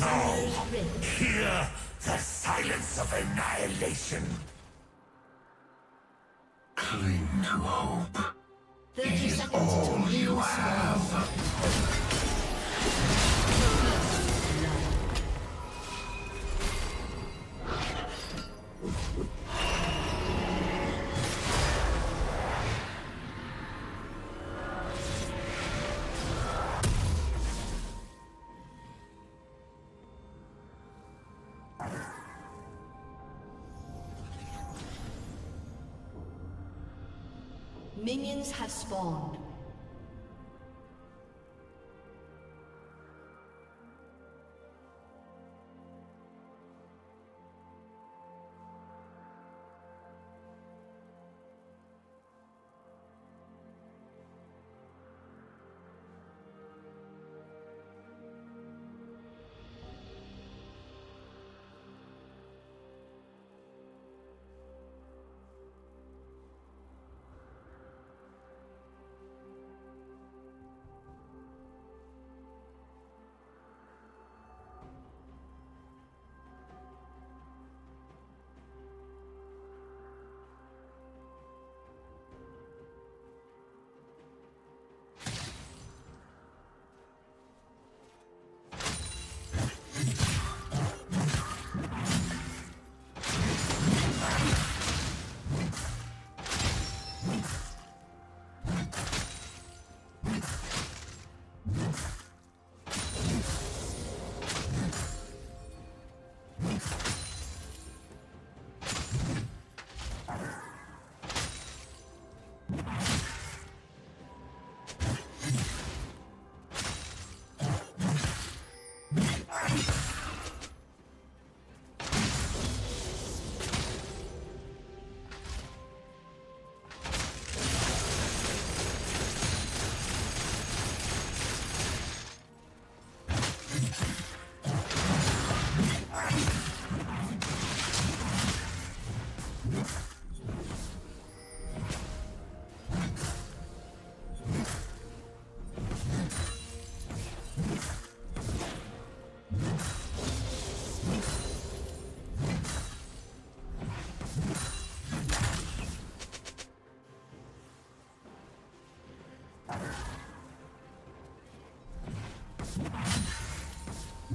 Resolve. Hear the silence of annihilation. Cling to hope. 30 seconds to you have.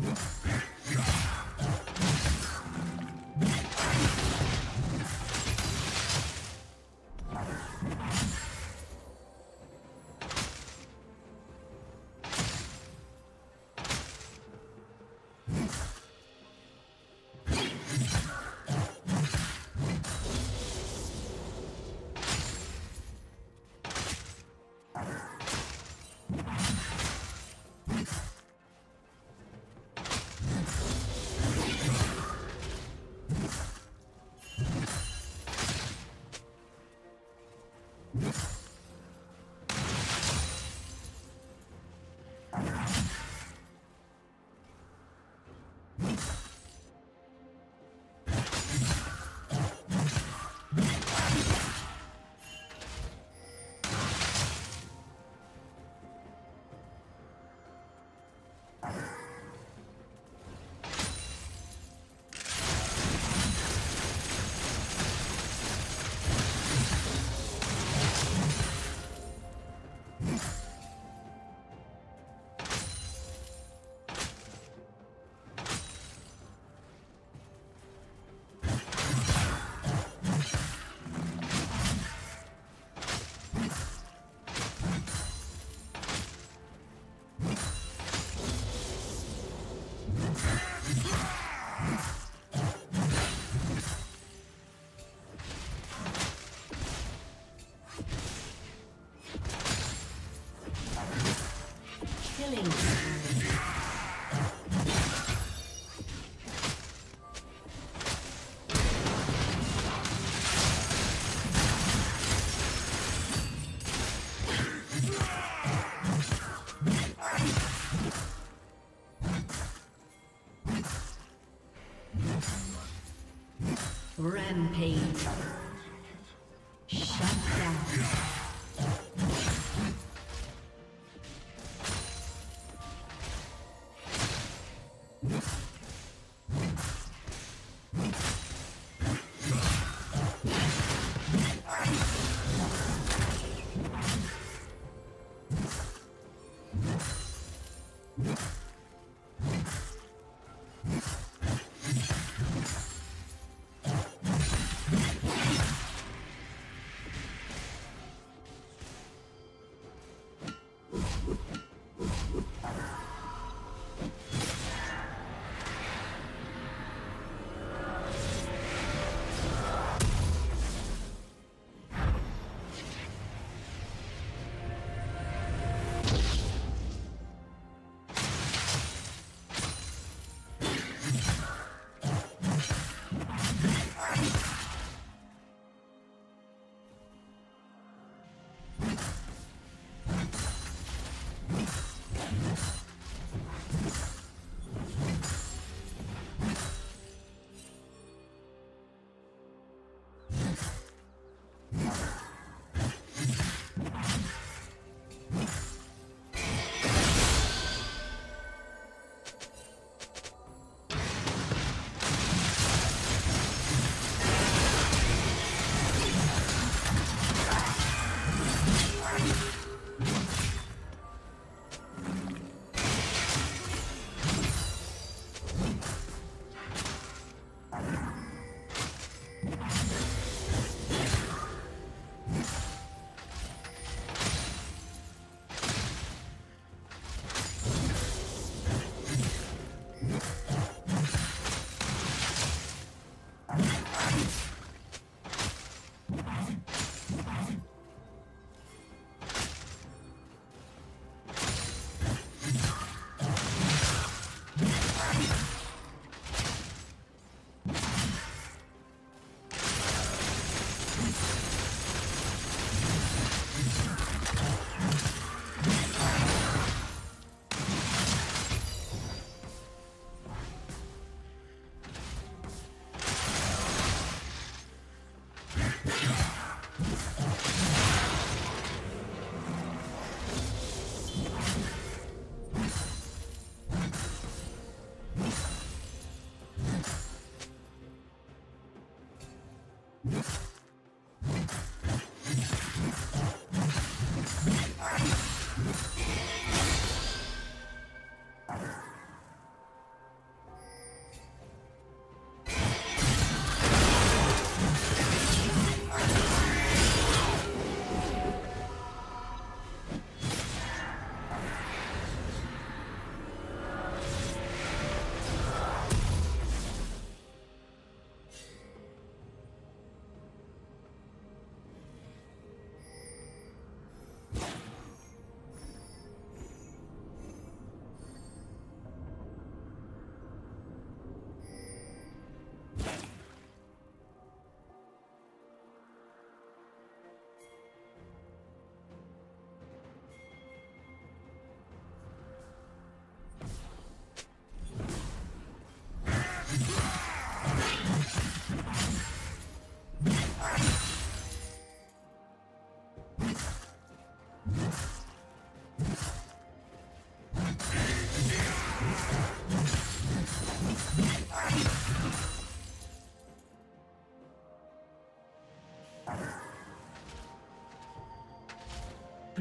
you Rampage.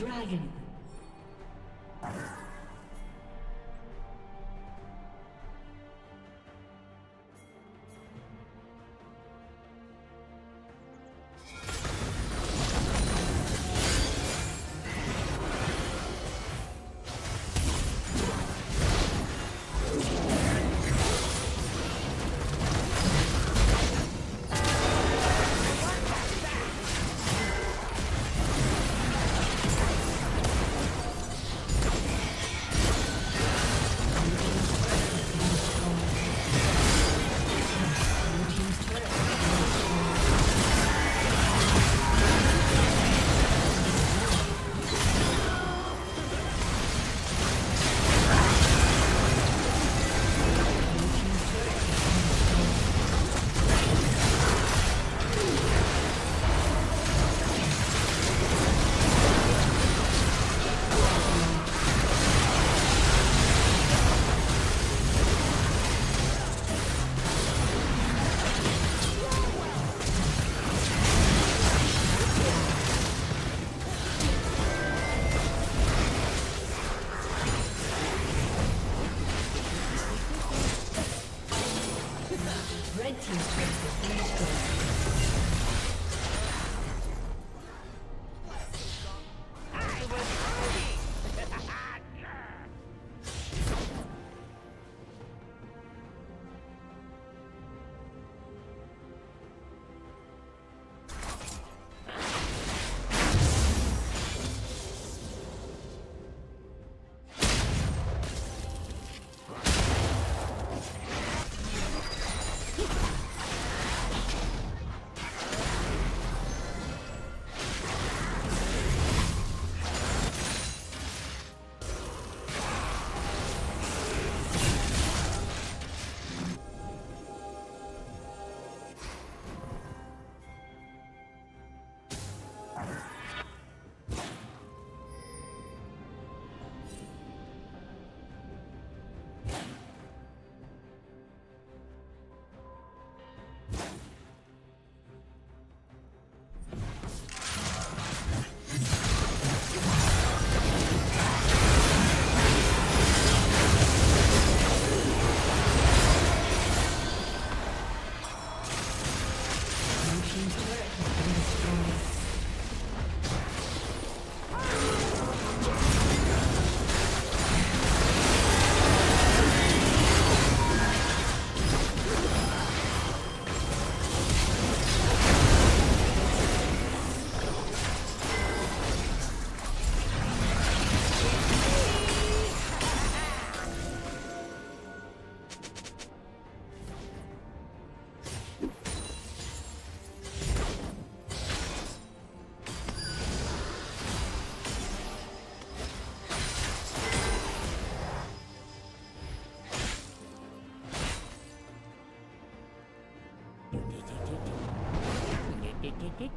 Dragon.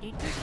Did you